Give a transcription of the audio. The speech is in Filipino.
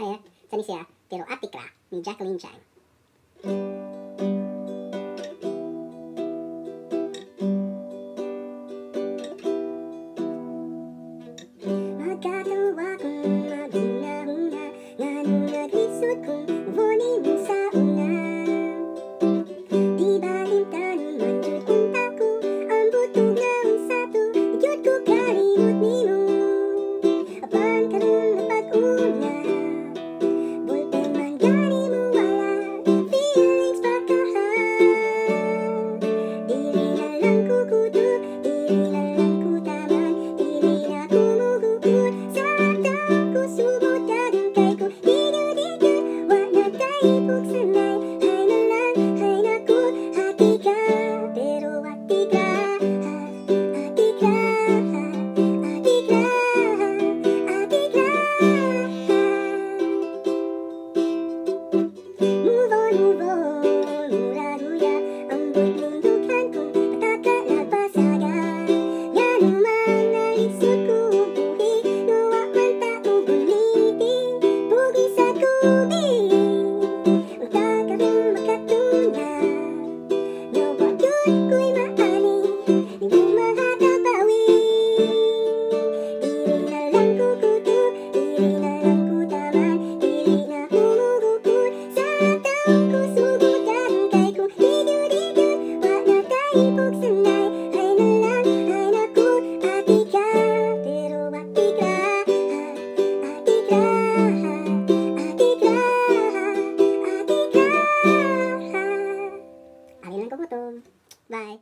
Haya, sa ni siya, pero atikra ni Jacqueline Chang. bye.